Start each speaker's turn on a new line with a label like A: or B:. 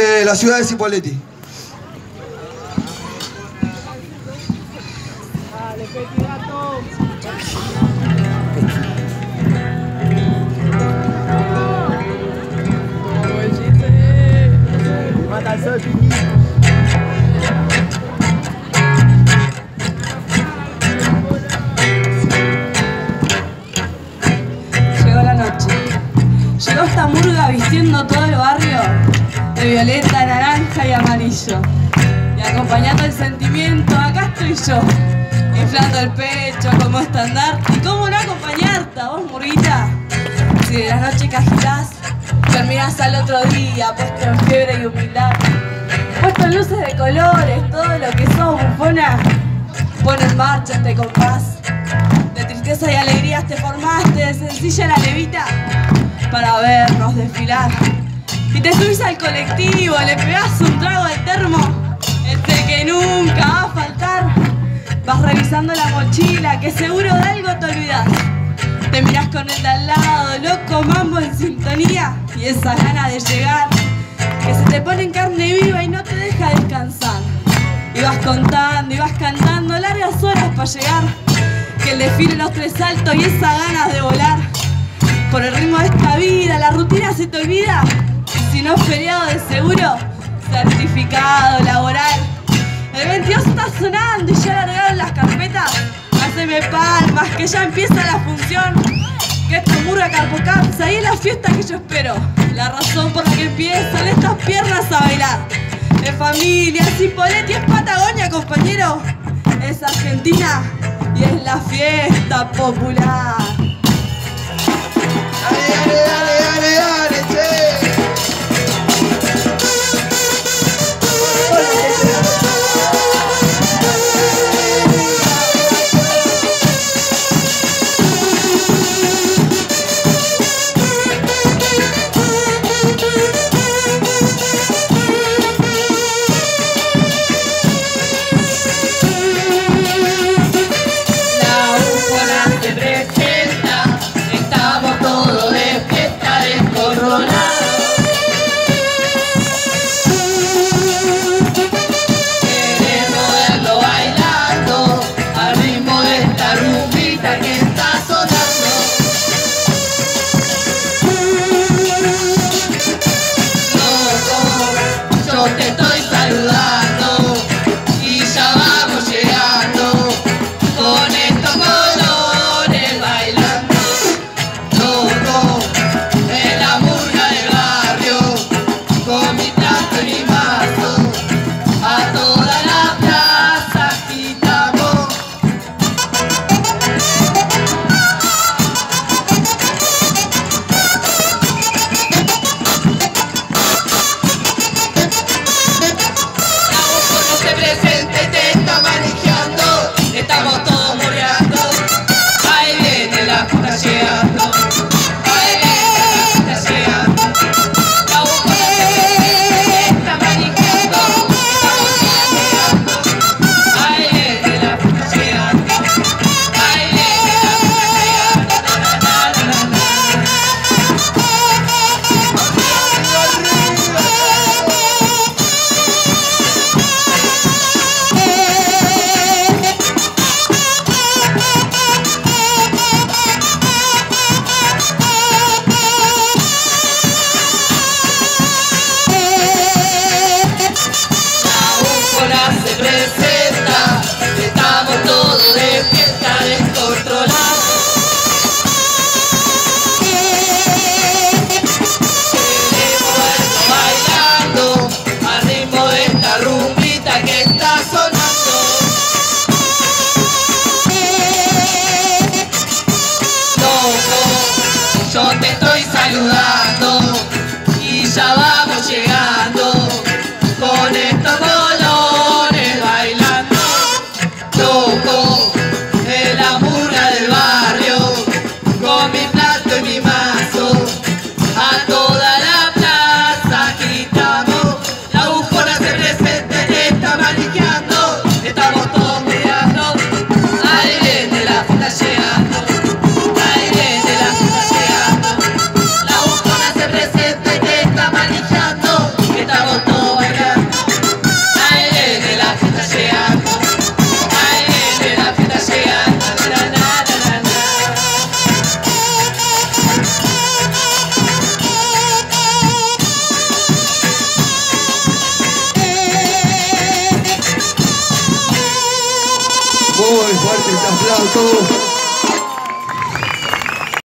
A: de la ciudad de Cipolletti.
B: Llegó la noche. Llegó esta murga vistiendo todo el barrio de violeta, naranja y amarillo. Y acompañando el sentimiento, acá estoy yo, inflando el pecho como estandarte. ¿Y cómo no acompañarte, vos, murguita? Si de la noche que agitás, terminás al otro día, puesto en fiebre y humildad. Puesto en luces de colores, todo lo que sos, bufona, pone en marcha este compás. De tristeza y alegrías te formaste, de sencilla la levita, para vernos desfilar. Y te subís al colectivo, le pegás un trago al termo, este que nunca va a faltar. Vas revisando la mochila, que seguro de algo te olvidás. Te mirás con el de al lado, loco mambo en sintonía, y esa gana de llegar, que se te pone en carne viva y no te deja descansar. Y vas contando y vas cantando largas horas para llegar. Que el desfile los tres saltos y esa ganas de volar. Por el ritmo de esta vida, la rutina se te olvida. Si no es feriado de seguro, certificado laboral. El 22 está sonando y ya largaron las carpetas. Haceme palmas, que ya empieza la función. Que esto murga Carpocaps, ahí es la fiesta que yo espero. La razón por la que empiezan estas piernas a bailar. Es familia, Cipolletti, es Patagonia, compañero. Es Argentina y es la fiesta popular.
A: Dale, dale, dale,
C: yo te estoy saludando. Y ya vamos llegando con estos
A: Itu.